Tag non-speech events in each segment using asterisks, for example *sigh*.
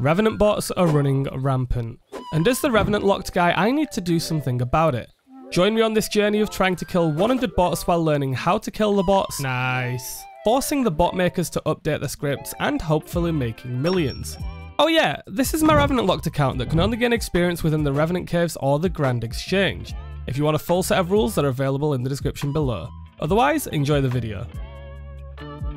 Revenant bots are running rampant. And as the Revenant locked guy, I need to do something about it. Join me on this journey of trying to kill 100 bots while learning how to kill the bots. Nice. Forcing the bot makers to update the scripts and hopefully making millions. Oh yeah, this is my Revenant locked account that can only gain experience within the Revenant Caves or the Grand Exchange. If you want a full set of rules, they're available in the description below. Otherwise, enjoy the video.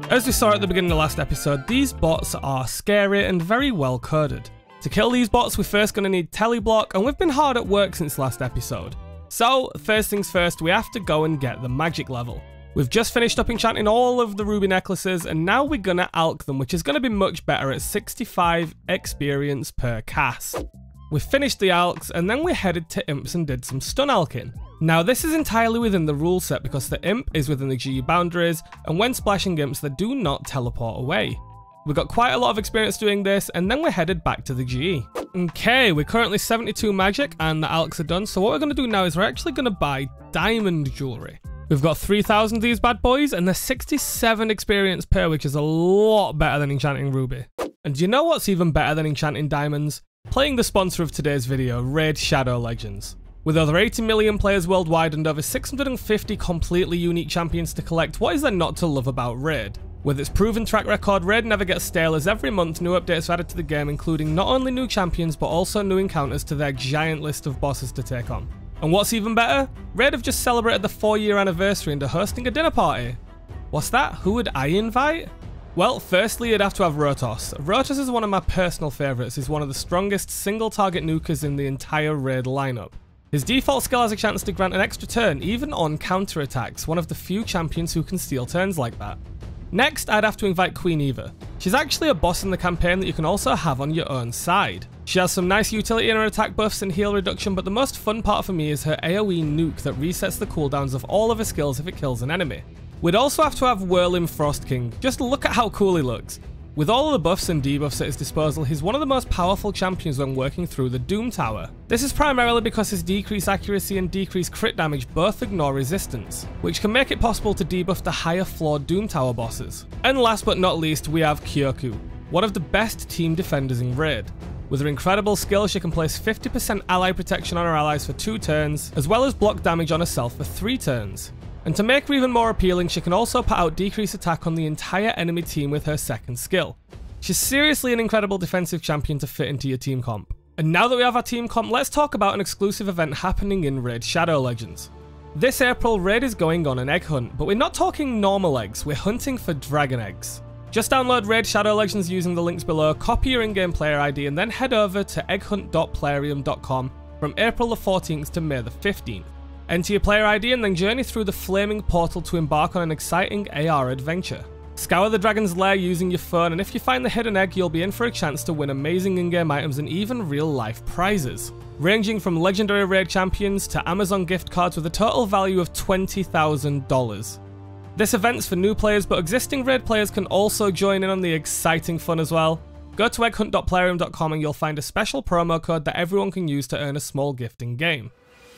As we saw at the beginning of the last episode, these bots are scary and very well coded. To kill these bots, we're first going to need Teleblock, and we've been hard at work since last episode. So, first things first, we have to go and get the magic level. We've just finished up enchanting all of the ruby necklaces, and now we're gonna alch them, which is gonna be much better at 65 experience per cast. We finished the alchs, and then we headed to imps and did some stun alching. Now this is entirely within the rule set because the imp is within the GE boundaries, and when splashing imps they do not teleport away. We got quite a lot of experience doing this, and then we're headed back to the GE. Okay, we're currently 72 magic, and the alchs are done, so what we're going to do now is we're actually going to buy diamond jewelry. We've got 3,000 of these bad boys, and they're 67 experience per, which is a lot better than enchanting ruby. And do you know what's even better than enchanting diamonds? Playing the sponsor of today's video, Raid Shadow Legends. With over 80 million players worldwide and over 650 completely unique champions to collect, what is there not to love about Raid? With its proven track record, Raid never gets stale as every month new updates are added to the game including not only new champions but also new encounters to their giant list of bosses to take on. And what's even better? Raid have just celebrated the 4 year anniversary and are hosting a dinner party. What's that? Who would I invite? Well, firstly, you'd have to have Rotos. Rotos is one of my personal favourites, he's one of the strongest single target nukers in the entire Raid lineup. His default skill has a chance to grant an extra turn, even on counter attacks, one of the few champions who can steal turns like that. Next, I'd have to invite Queen Eva. She's actually a boss in the campaign that you can also have on your own side. She has some nice utility in her attack buffs and heal reduction, but the most fun part for me is her AoE nuke that resets the cooldowns of all of her skills if it kills an enemy. We'd also have to have Whirling Frost King, just look at how cool he looks. With all the buffs and debuffs at his disposal, he's one of the most powerful champions when working through the Doom Tower. This is primarily because his decreased accuracy and decreased crit damage both ignore resistance, which can make it possible to debuff the higher floored Doom Tower bosses. And last but not least, we have Kyoku, one of the best team defenders in Raid. With her incredible skill, she can place 50% ally protection on her allies for 2 turns, as well as block damage on herself for 3 turns. And to make her even more appealing, she can also put out decreased attack on the entire enemy team with her second skill. She's seriously an incredible defensive champion to fit into your team comp. And now that we have our team comp, let's talk about an exclusive event happening in Raid Shadow Legends. This April, Raid is going on an egg hunt, but we're not talking normal eggs, we're hunting for dragon eggs. Just download Raid Shadow Legends using the links below, copy your in-game player ID, and then head over to egghunt.plarium.com from April the 14th to May the 15th. Enter your player ID and then journey through the flaming portal to embark on an exciting AR adventure. Scour the dragon's lair using your phone and if you find the hidden egg you'll be in for a chance to win amazing in-game items and even real life prizes. Ranging from legendary raid champions to Amazon gift cards with a total value of $20,000. This event's for new players but existing raid players can also join in on the exciting fun as well. Go to egghunt.plarium.com and you'll find a special promo code that everyone can use to earn a small gift in game.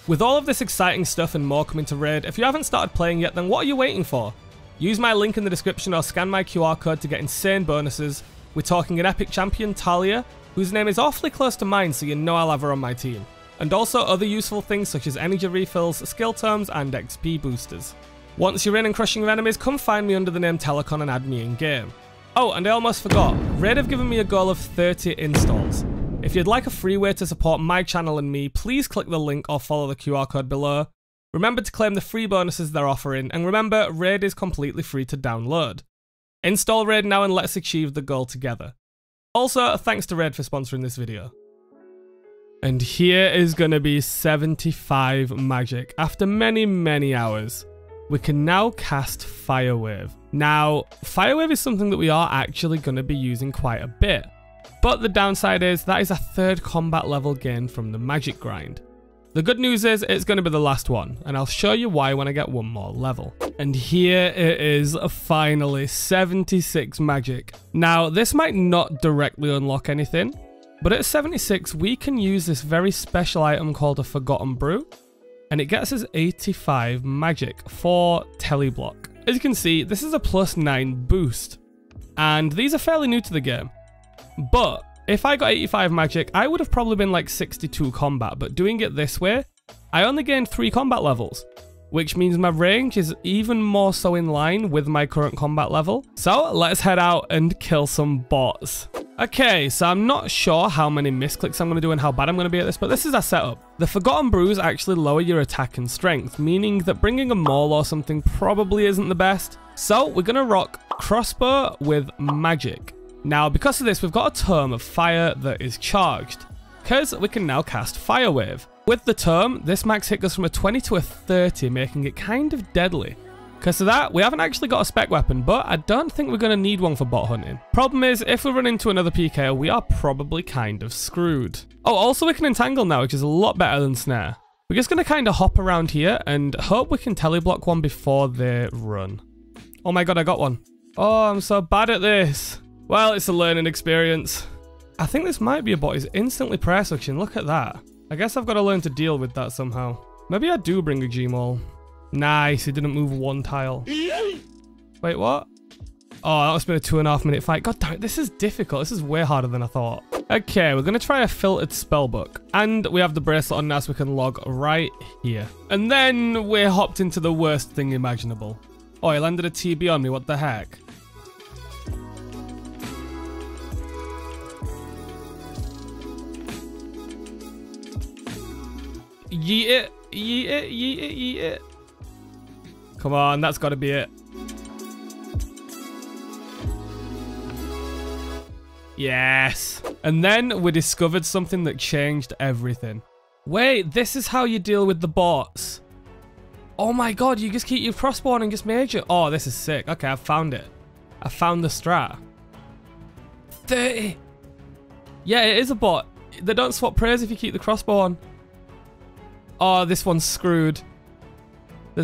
With all of this exciting stuff and more coming to Raid, if you haven't started playing yet, then what are you waiting for? Use my link in the description or scan my QR code to get insane bonuses. We're talking an epic champion, Tallia, whose name is awfully close to mine so you know I'll have her on my team. And also other useful things such as energy refills, skill tomes, and XP boosters. Once you're in and crushing your enemies, come find me under the name Tellacon and add me in game. Oh, and I almost forgot, Raid have given me a goal of 30 installs. If you'd like a free way to support my channel and me, please click the link or follow the QR code below. Remember to claim the free bonuses they're offering, and remember, Raid is completely free to download. Install Raid now and let's achieve the goal together. Also, thanks to Raid for sponsoring this video. And here is going to be 75 magic. After many, many hours, we can now cast Firewave. Now, Firewave is something that we are actually going to be using quite a bit. But the downside is that is a third combat level gain from the magic grind. The good news is it's going to be the last one, and I'll show you why when I get one more level. And here it is, finally, 76 magic. Now, this might not directly unlock anything, but at 76, we can use this very special item called a Forgotten Brew, and it gets us 85 magic for Teleblock. As you can see, this is a plus 9 boost, and these are fairly new to the game. But if I got 85 magic, I would have probably been like 62 combat, but doing it this way, I only gained 3 combat levels, which means my range is even more so in line with my current combat level. So let's head out and kill some bots. Okay, so I'm not sure how many misclicks I'm going to do and how bad I'm going to be at this, but this is our setup. The Forgotten Brews actually lower your attack and strength, meaning that bringing a maul or something probably isn't the best. So we're going to rock crossbow with magic. Now, because of this, we've got a tome of Fire that is charged, because we can now cast Fire Wave. With the tome, this max hit goes from a 20 to a 30, making it kind of deadly. Because of that, we haven't actually got a spec weapon, but I don't think we're going to need one for bot hunting. Problem is, if we run into another PK, we are probably kind of screwed. Oh, also we can entangle now, which is a lot better than snare. We're just going to kind of hop around here and hope we can teleblock one before they run. Oh my god, I got one. Oh, I'm so bad at this. Well, it's a learning experience. I think this might be a bot. He's instantly prayer suction. Look at that. I guess I've got to learn to deal with that somehow. Maybe I do bring a Gmaul. Nice, he didn't move one tile. Wait, what? Oh, that must been a two and a half minute fight. God damn it, this is difficult. This is way harder than I thought. Okay, we're going to try a filtered spellbook. And we have the bracelet on now so we can log right here. And then we're hopped into the worst thing imaginable. Oh, he landed a TB on me, what the heck? Yeet it, yeet it, yeet it, yeet it. Come on, that's got to be it. Yes. And then we discovered something that changed everything. Wait, this is how you deal with the bots. Oh my god, you just keep your crossbow and just major. Oh, this is sick. Okay, I found it. I found the strat. 30. Yeah, it is a bot. They don't swap prayers if you keep the crossbow on. Oh, this one's screwed. *laughs*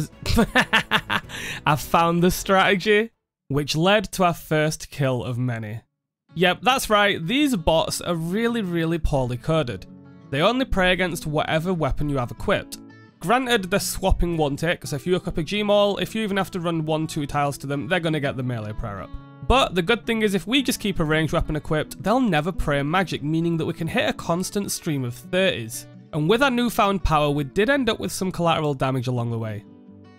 I found the strategy, which led to our first kill of many. Yep, that's right, these bots are really, really poorly coded. They only pray against whatever weapon you have equipped. Granted, they're swapping one tick, so if you equip a Gmaul, if you even have to run one, two tiles to them, they're going to get the melee prayer up. But the good thing is if we just keep a ranged weapon equipped, they'll never pray magic, meaning that we can hit a constant stream of 30s. And with our newfound power, we did end up with some collateral damage along the way.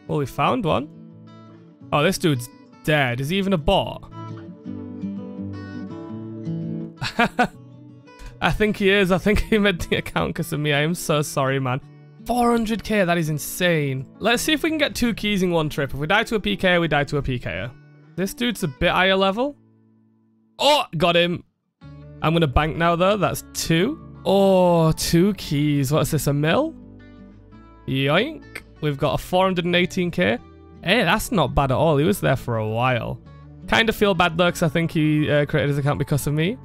Well, we found one. Oh, this dude's dead. Is he even a bot? *laughs* I think he is. I think he made the account because of me. I am so sorry, man. 400k, that is insane. Let's see if we can get two keys in one trip. If we die to a PK, we die to a PKer. This dude's a bit higher level. Oh, got him. I'm going to bank now, though. That's two. Oh, two keys. What's this, a mill? Yoink. We've got a 418k. Hey, that's not bad at all. He was there for a while. Kind of feel bad though, because I think he uh, created his account because of me.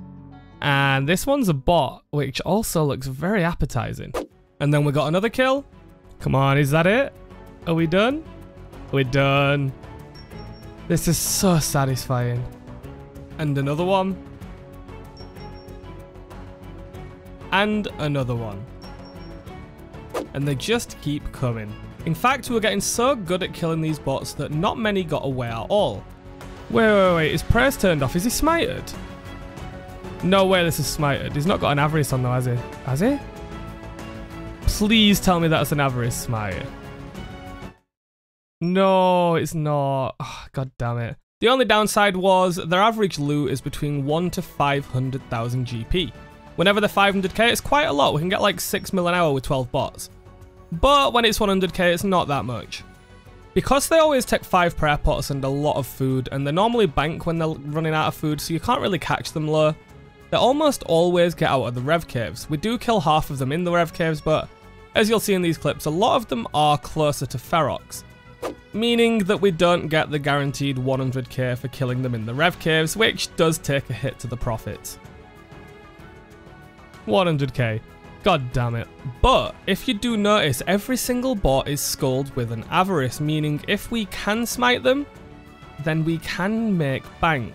And this one's a bot, which also looks very appetizing. And then we got another kill. Come on, is that it? Are we done? We're done. This is so satisfying. And another one. And another one. And they just keep coming. In fact, we were getting so good at killing these bots that not many got away at all. Wait, wait, wait, his prayers turned off. Is he smited? No way this is smited. He's not got an avarice on though, has he? Has he? Please tell me that's an avarice smite. No, it's not. Oh, God damn it. The only downside was their average loot is between 1 to 500,000 GP. Whenever they're 500k, it's quite a lot. We can get like 6 mil an hour with 12 bots. But when it's 100k, it's not that much. Because they always take 5 prayer pots and a lot of food, and they normally bank when they're running out of food, so you can't really catch them low, they almost always get out of the Rev Caves. We do kill half of them in the Rev Caves, but as you'll see in these clips, a lot of them are closer to Ferox. Meaning that we don't get the guaranteed 100k for killing them in the Rev Caves, which does take a hit to the profits. 100k. God damn it. But if you do notice, every single bot is skulled with an avarice, meaning if we can smite them, then we can make bank.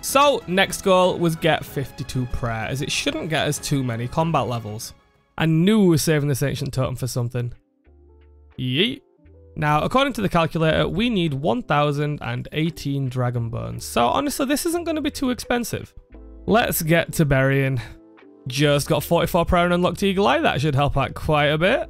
So, next goal was get 52 prayer, as it shouldn't get us too many combat levels. I knew we were saving this ancient totem for something. Yeet. Now, according to the calculator, we need 1018 dragon bones. So honestly, this isn't going to be too expensive. Let's get to burying. Just got 44 prayer and unlocked Eagle Eye. That should help out quite a bit.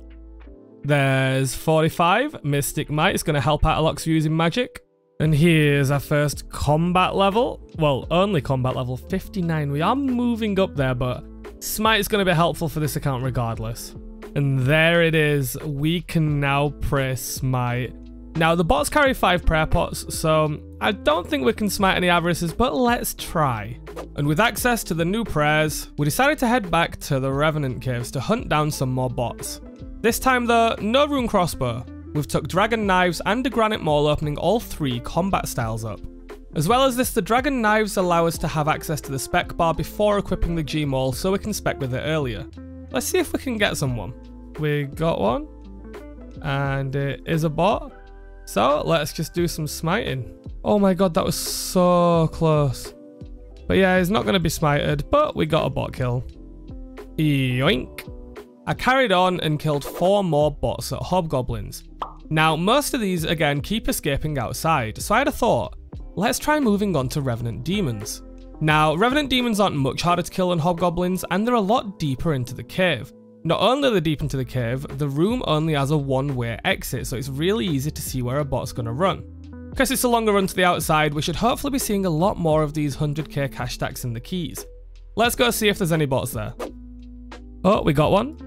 There's 45. Mystic Might is going to help out a lot using magic. And here's our first combat level. Well, only combat level 59. We are moving up there, but Smite is going to be helpful for this account regardless. And there it is. We can now pray Smite. Now, the bots carry 5 prayer pots, so I don't think we can smite any avarices, but let's try. And with access to the new prayers, we decided to head back to the Revenant Caves to hunt down some more bots. This time though, no rune crossbow. We've took dragon knives and a granite maul opening all three combat styles up. As well as this, the dragon knives allow us to have access to the spec bar before equipping the G-maul so we can spec with it earlier. Let's see if we can get someone. We got one, and it is a bot. So let's just do some smiting. Oh my god, that was so close. But yeah, he's not going to be smited, but we got a bot kill. Yoink. I carried on and killed four more bots at hobgoblins. Now, most of these, again, keep escaping outside, so I had a thought. Let's try moving on to Revenant Demons. Now, Revenant Demons aren't much harder to kill than Hobgoblins, and they're a lot deeper into the cave. Not only are they deep into the cave, the room only has a one-way exit, so it's really easy to see where a bot's going to run. Because it's a longer run to the outside, we should hopefully be seeing a lot more of these 100k cash stacks in the keys. Let's go see if there's any bots there. Oh, we got one.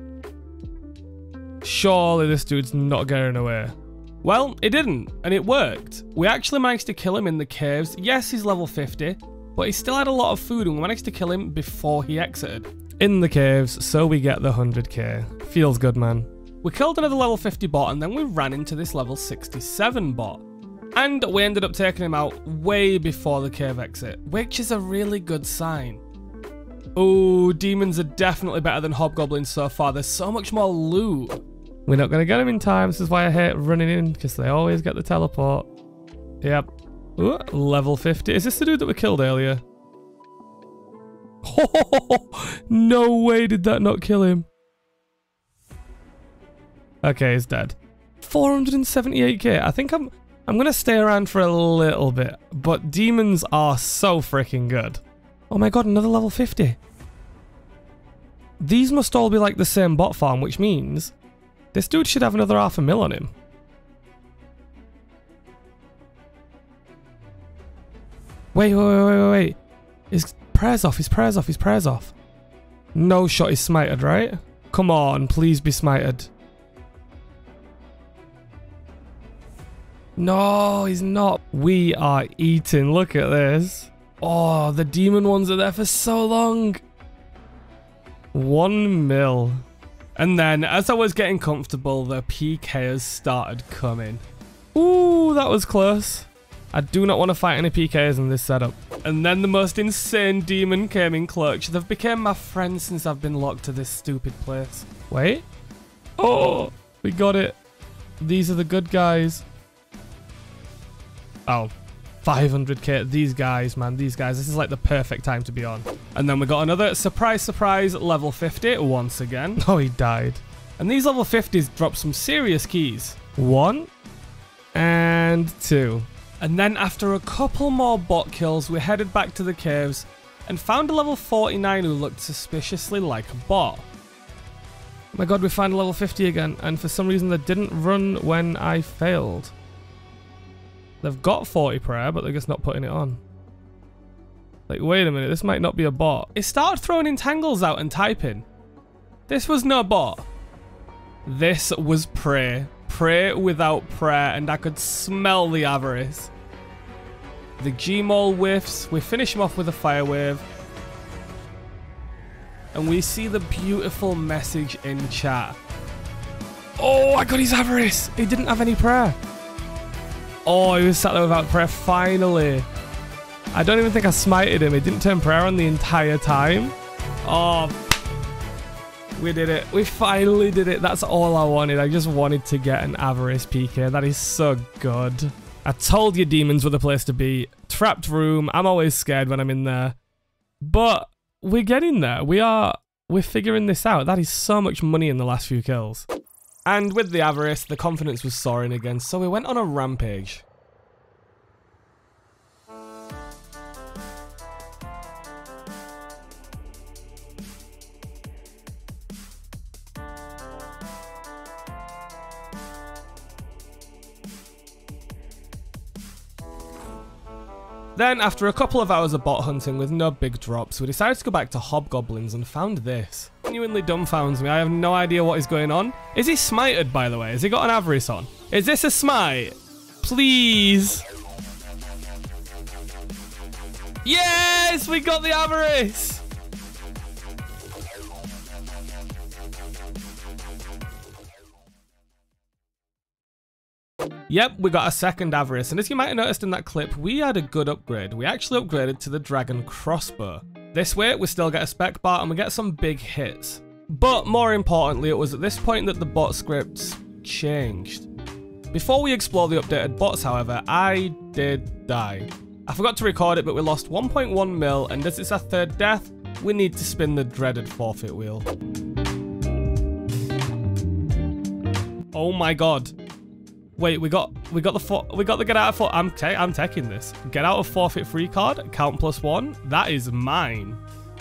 Surely this dude's not getting away. Well, it didn't, and it worked. We actually managed to kill him in the caves. Yes, he's level 50, but he still had a lot of food and we managed to kill him before he exited in the caves, so we get the 100k. Feels good, man. We killed another level 50 bot and then we ran into this level 67 bot. And we ended up taking him out way before the cave exit, which is a really good sign. Oh, demons are definitely better than hobgoblins so far. There's so much more loot. We're not going to get them in time. This is why I hate running in, because they always get the teleport. Yep. Ooh, level 50. Is this the dude that we killed earlier? *laughs* No way did that not kill him. Okay, he's dead. 478k. I think I'm I'm going to stay around for a little bit, but demons are so freaking good. Oh my god, another level 50. These must all be like the same bot farm, which means this dude should have another half a mil on him. Wait, wait, wait, wait, wait. Is prayers off, his prayers off, his prayers off. No shot is smited, right? Come on, please be smited. No, he's not. We are eating. Look at this. Oh, the demon ones are there for so long. One mil. And then, as I was getting comfortable, the PKs started coming. Ooh, that was close. I do not want to fight any PKs in this setup. And then the most insane demon came in clutch. They've become my friends since I've been locked to this stupid place. Wait. Oh, we got it. These are the good guys. Oh, 500k. These guys, man, these guys. This is like the perfect time to be on. And then we got another surprise, surprise, level 50 once again. *laughs* Oh, he died. And these level 50s drop some serious keys. One and two. And then after a couple more bot kills, we headed back to the caves and found a level 49 who looked suspiciously like a bot. Oh my god, we found a level 50 again, and for some reason they didn't run when I failed. They've got 40 prayer, but they're just not putting it on. Like, wait a minute, this might not be a bot. It started throwing entangles out and typing. This was no bot. This was prey pray without prayer, and I could smell the avarice. The G-Maul whiffs. We finish him off with a fire wave. And we see the beautiful message in chat. Oh, I got his avarice. He didn't have any prayer. Oh, he was sat there without prayer. Finally. I don't even think I smited him. He didn't turn prayer on the entire time. Oh, we did it. We finally did it. That's all I wanted. I just wanted to get an Avarice PK. That is so good. I told you demons were the place to be. Trapped room. I'm always scared when I'm in there. But we're getting there. We are... We're figuring this out. That is so much money in the last few kills. And with the Avarice, the confidence was soaring again, so we went on a rampage. Then, after a couple of hours of bot hunting with no big drops, we decided to go back to Hobgoblins and found this. Genuinely dumbfounds me, I have no idea what is going on. Is he smited, by the way? Has he got an avarice on? Is this a smite? Please. Yes, we got the avarice. Yep, we got a second Avarice, and as you might have noticed in that clip, we had a good upgrade. We actually upgraded to the Dragon Crossbow. This way, we still get a spec bar and we get some big hits. But more importantly, it was at this point that the bot scripts changed. Before we explore the updated bots, however, I did die. I forgot to record it, but we lost 1.1 mil, and as it's our third death, we need to spin the dreaded forfeit wheel. Oh my god. Wait, we got we got the we got the get out of for, I'm I'm taking this. Get out of forfeit free card, count plus one. That is mine,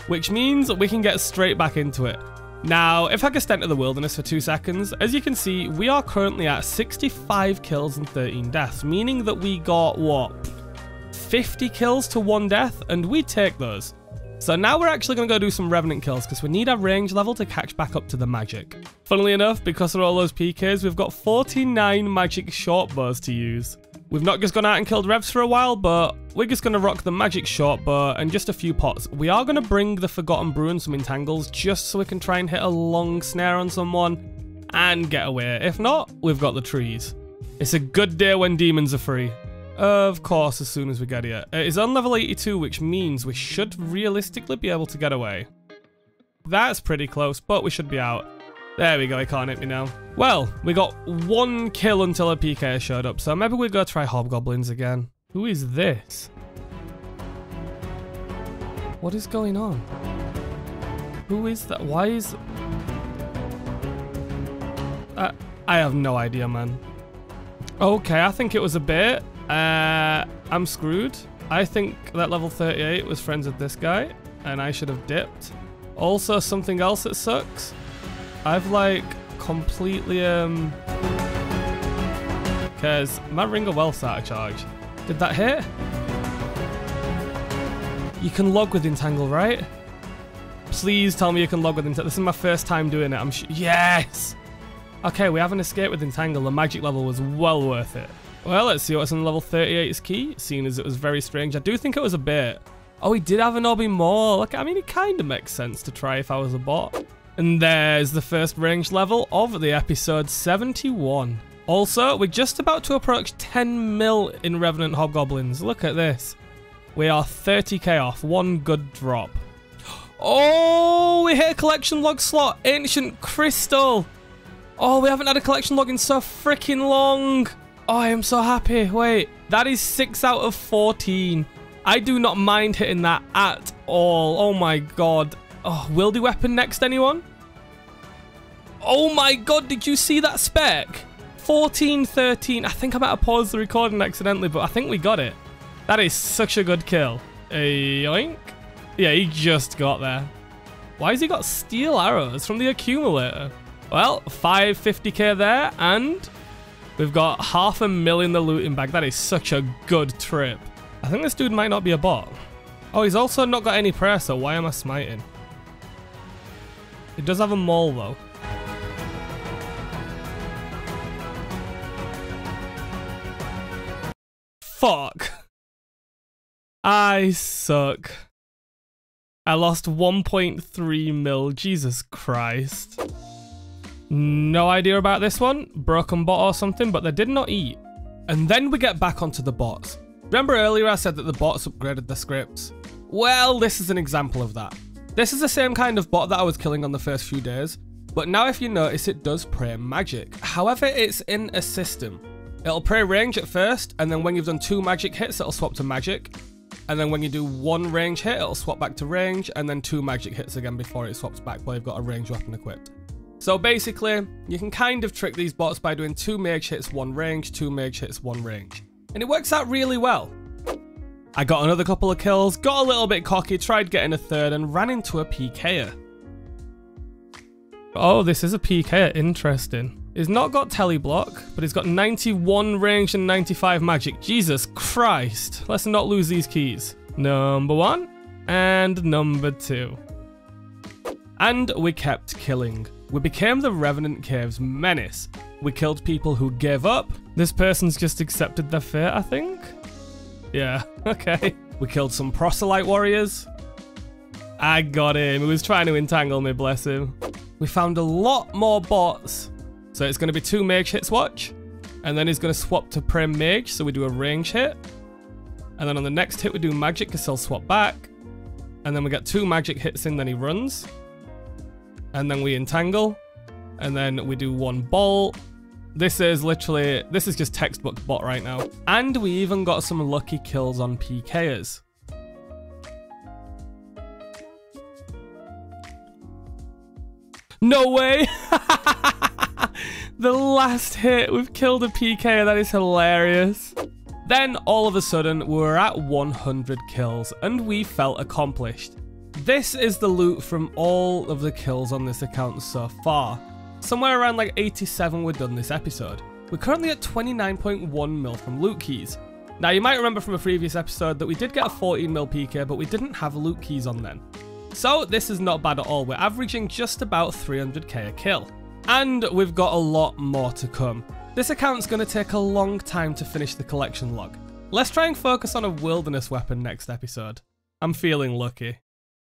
which means we can get straight back into it. Now, if I stand to the wilderness for two seconds, as you can see, we are currently at 65 kills and 13 deaths, meaning that we got what 50 kills to one death, and we take those. So now we're actually going to go do some Revenant kills because we need our range level to catch back up to the magic. Funnily enough, because of all those PKs, we've got 49 magic short bows to use. We've not just gone out and killed Revs for a while, but we're just going to rock the magic short bow and just a few pots. We are going to bring the Forgotten Brew and some entangles just so we can try and hit a long snare on someone and get away. If not, we've got the trees. It's a good day when demons are free. Of course, as soon as we get here. It is on level 82, which means we should realistically be able to get away. That's pretty close, but we should be out. There we go, he can't hit me now. Well, we got one kill until a PK showed up, so maybe we go try Hobgoblins again. Who is this? What is going on? Who is that? Why is... Uh, I have no idea, man. Okay, I think it was a bit. Uh, I'm screwed. I think that level 38 was friends with this guy, and I should have dipped. Also, something else that sucks. I've like completely um. Because my ring of wealth's out of charge. Did that hit? You can log with Entangle, right? Please tell me you can log with Entangle. This is my first time doing it. I'm yes. Okay, we have an escape with Entangle. The magic level was well worth it. Well, let's see what's in level 38's key, seeing as it was very strange. I do think it was a bit. Oh, he did have an Obby maul. Look, I mean, it kind of makes sense to try if I was a bot. And there's the first range level of the episode 71. Also, we're just about to approach 10 mil in Revenant Hobgoblins. Look at this. We are 30k off, one good drop. *gasps* Oh, we hit a collection log slot, Ancient Crystal. Oh, we haven't had a collection log in so freaking long. Oh, I am so happy. Wait, that is 6 out of 14. I do not mind hitting that at all. Oh my god. Oh, Wildy weapon next, anyone? Oh my god, did you see that spec? 14, 13. I think I might have paused the recording accidentally, but I think we got it. That is such a good kill. A yoink. Yeah, he just got there. Why has he got steel arrows from the accumulator? Well, 550k there, and We've got half a million the looting bag. That is such a good trip. I think this dude might not be a bot. Oh, he's also not got any prayer, so why am I smiting? It does have a maul, though. Fuck. I suck. I lost 1.3 mil. Jesus Christ. No idea about this one. Broken bot or something, but they did not eat. And then we get back onto the bots. Remember earlier I said that the bots upgraded the scripts? Well, this is an example of that. This is the same kind of bot that I was killing on the first few days, but now if you notice it does pray magic. However, it's in a system. It'll pray range at first, and then when you've done two magic hits, it'll swap to magic. And then when you do one range hit, it'll swap back to range, and then two magic hits again before it swaps back while you've got a range weapon equipped. So basically, you can kind of trick these bots by doing two mage hits, one range, two mage hits, one range. And it works out really well. I got another couple of kills, got a little bit cocky, tried getting a third, and ran into a PKer. Oh, this is a PKer, interesting. He's not got teleblock, but he's got 91 range and 95 magic. Jesus Christ. Let's not lose these keys. Number one and number two. And we kept killing. We became the Revenant Cave's menace. We killed people who gave up. This person's just accepted their fate, I think. Yeah, *laughs* okay. We killed some proselyte warriors. I got him. He was trying to entangle me, bless him. We found a lot more bots. So it's going to be two mage hits watch. And then he's going to swap to Prot Mage, so we do a range hit. And then on the next hit we do magic because he'll swap back. And then we get two magic hits in, then he runs. And then we entangle. And then we do one bolt. This is literally, this is just textbook bot right now. And we even got some lucky kills on PKers. No way! *laughs* the last hit, we've killed a PK, that is hilarious. Then, all of a sudden, we were at 100 kills, and we felt accomplished. This is the loot from all of the kills on this account so far. Somewhere around like 87 were done this episode. We're currently at 29.1 mil from loot keys. Now you might remember from a previous episode that we did get a 14 mil PK, but we didn't have loot keys on then. So this is not bad at all, we're averaging just about 300k a kill. And we've got a lot more to come. This account's going to take a long time to finish the collection log. Let's try and focus on a wilderness weapon next episode. I'm feeling lucky.